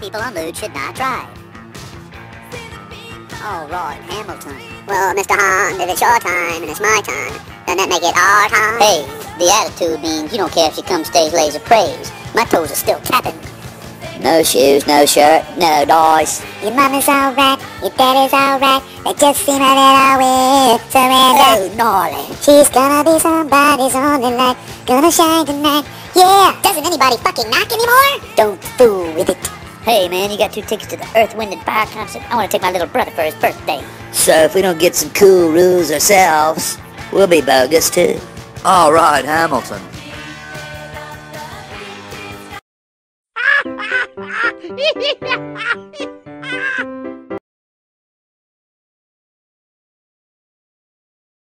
People on mood should not drive. All right, Hamilton. Well, Mr. Hand, if it's your time and it's my time, doesn't that make it our time? Hey, the attitude means you don't care if she comes stage lays of praise. My toes are still tapping. No shoes, no shirt, no dice. Your mama's alright, your dad is alright. They just seem a little weird. Surrender. Oh, gnarly. She's gonna be somebody's only light. Gonna shine tonight. Yeah. Doesn't anybody fucking knock anymore? Don't fool with it. Hey, man, you got two tickets to the Earth, Wind, and Fire concert? I want to take my little brother for his birthday. So if we don't get some cool rules ourselves, we'll be bogus too. All right, Hamilton.